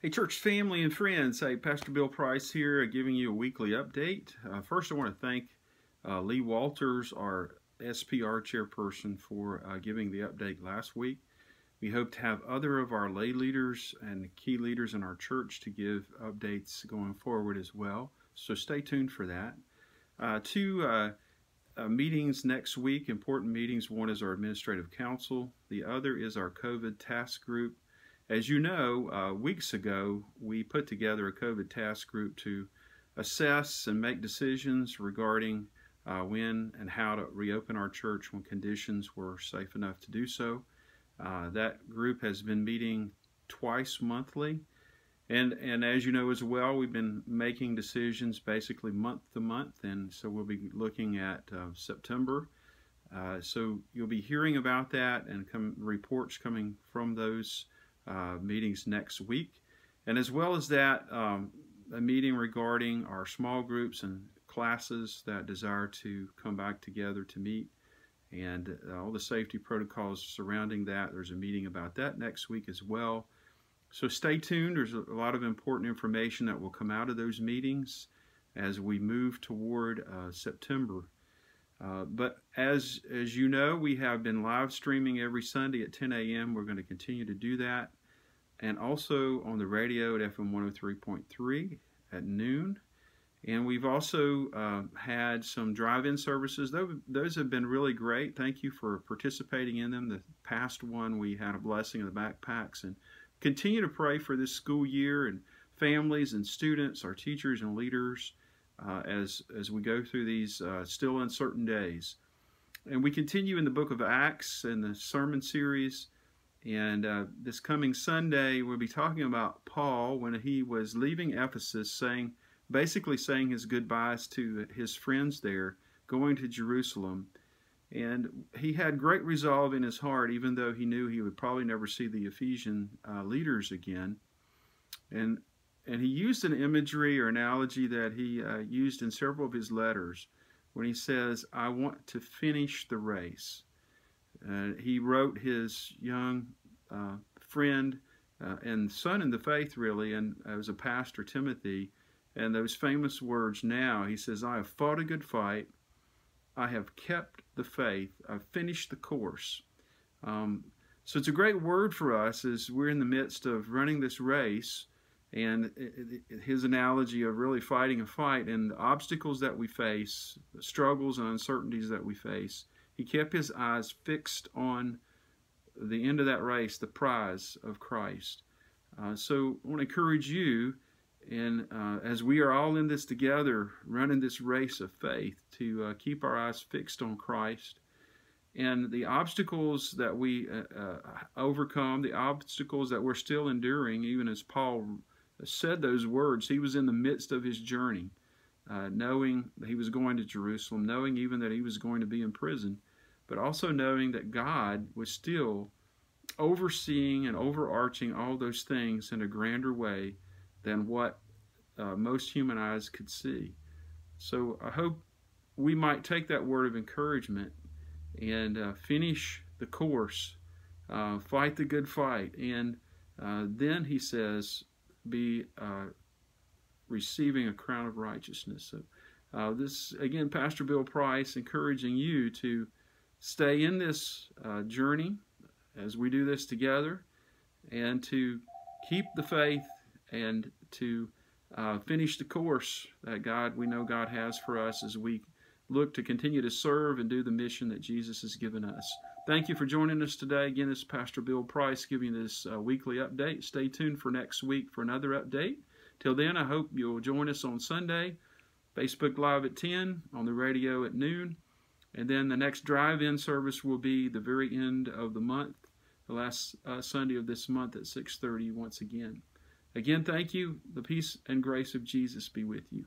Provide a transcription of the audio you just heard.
Hey, church family and friends. Hey, Pastor Bill Price here, giving you a weekly update. Uh, first, I want to thank uh, Lee Walters, our SPR chairperson, for uh, giving the update last week. We hope to have other of our lay leaders and key leaders in our church to give updates going forward as well. So stay tuned for that. Uh, two uh, uh, meetings next week, important meetings. One is our administrative council, the other is our COVID task group. As you know, uh, weeks ago, we put together a COVID task group to assess and make decisions regarding uh, when and how to reopen our church when conditions were safe enough to do so. Uh, that group has been meeting twice monthly. And, and as you know as well, we've been making decisions basically month to month, and so we'll be looking at uh, September. Uh, so you'll be hearing about that and come, reports coming from those meetings next week. And as well as that, um, a meeting regarding our small groups and classes that desire to come back together to meet and uh, all the safety protocols surrounding that. There's a meeting about that next week as well. So stay tuned. There's a lot of important information that will come out of those meetings as we move toward uh, September. Uh, but as as you know, we have been live streaming every Sunday at 10 a.m. We're going to continue to do that and also on the radio at FM 103.3 at noon. And we've also uh, had some drive-in services. Those have been really great. Thank you for participating in them. The past one, we had a blessing of the backpacks. And continue to pray for this school year and families and students, our teachers and leaders, uh, as, as we go through these uh, still uncertain days. And we continue in the book of Acts and the sermon series. And uh, this coming Sunday, we'll be talking about Paul when he was leaving Ephesus, saying, basically saying his goodbyes to his friends there, going to Jerusalem. And he had great resolve in his heart, even though he knew he would probably never see the Ephesian uh, leaders again. And and he used an imagery or analogy that he uh, used in several of his letters when he says, I want to finish the race. Uh, he wrote his young uh, friend uh, and son in the faith, really, and as a pastor, Timothy, and those famous words now, he says, I have fought a good fight. I have kept the faith. I've finished the course. Um, so it's a great word for us as we're in the midst of running this race and his analogy of really fighting a fight and the obstacles that we face, the struggles and uncertainties that we face he kept his eyes fixed on the end of that race, the prize of Christ. Uh, so I want to encourage you, and uh, as we are all in this together, running this race of faith, to uh, keep our eyes fixed on Christ. And the obstacles that we uh, uh, overcome, the obstacles that we're still enduring, even as Paul said those words, he was in the midst of his journey, uh, knowing that he was going to Jerusalem, knowing even that he was going to be in prison but also knowing that God was still overseeing and overarching all those things in a grander way than what uh, most human eyes could see. So I hope we might take that word of encouragement and uh, finish the course, uh, fight the good fight, and uh, then he says, be uh, receiving a crown of righteousness. So uh, this again, Pastor Bill Price, encouraging you to stay in this uh, journey as we do this together and to keep the faith and to uh, finish the course that God, we know God has for us as we look to continue to serve and do the mission that Jesus has given us. Thank you for joining us today. Again, this is Pastor Bill Price giving this uh, weekly update. Stay tuned for next week for another update. Till then, I hope you'll join us on Sunday, Facebook Live at 10, on the radio at noon, and then the next drive-in service will be the very end of the month, the last uh, Sunday of this month at 6.30 once again. Again, thank you. The peace and grace of Jesus be with you.